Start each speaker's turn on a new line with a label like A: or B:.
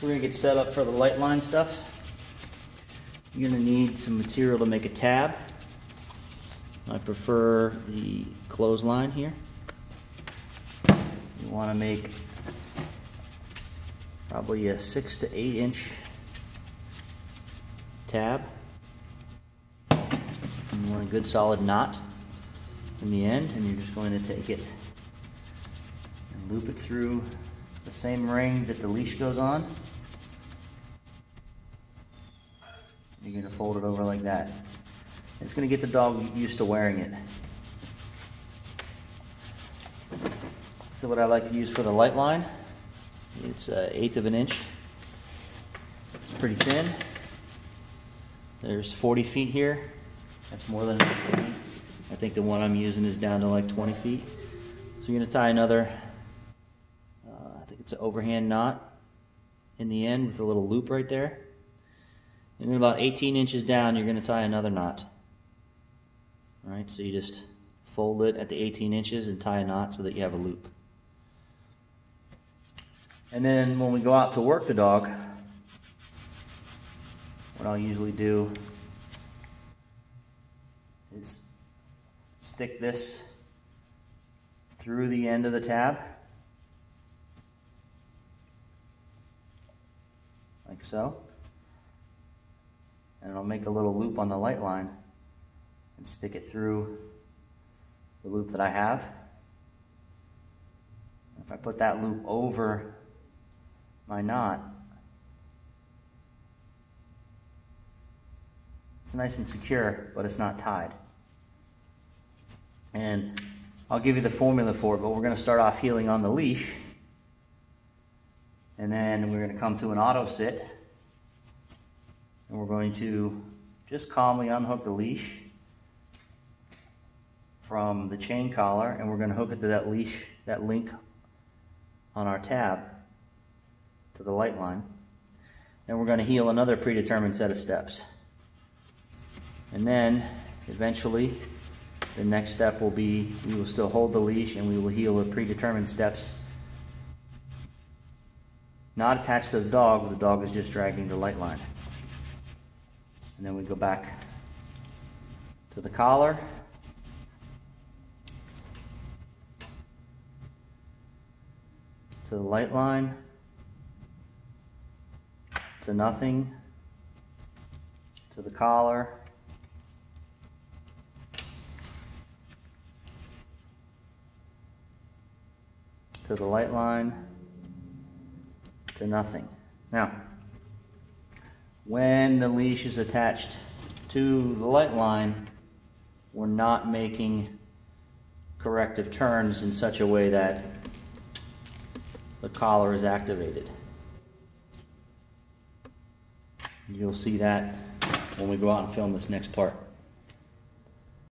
A: we're gonna get set up for the light line stuff. You're gonna need some material to make a tab. I prefer the clothesline here. You wanna make probably a six to eight inch tab. You want a good solid knot in the end, and you're just going to take it and loop it through the same ring that the leash goes on. You're to fold it over like that. It's going to get the dog used to wearing it. So what I like to use for the light line, it's an eighth of an inch. It's pretty thin. There's 40 feet here. That's more than enough for me. I think the one I'm using is down to like 20 feet. So you're gonna tie another, uh, it's an overhand knot in the end with a little loop right there. And then about 18 inches down, you're gonna tie another knot. All right, so you just fold it at the 18 inches and tie a knot so that you have a loop. And then when we go out to work the dog, what I'll usually do is stick this through the end of the tab like so and I'll make a little loop on the light line and stick it through the loop that I have if I put that loop over my knot It's nice and secure, but it's not tied. And I'll give you the formula for it, but we're going to start off heeling on the leash. And then we're going to come to an auto sit. And we're going to just calmly unhook the leash from the chain collar and we're going to hook it to that leash, that link on our tab to the light line. And we're going to heel another predetermined set of steps. And then eventually the next step will be we will still hold the leash and we will heel the predetermined steps not attached to the dog, the dog is just dragging the light line. And then we go back to the collar. To the light line. To nothing. To the collar. to the light line to nothing. Now, when the leash is attached to the light line, we're not making corrective turns in such a way that the collar is activated. You'll see that when we go out and film this next part.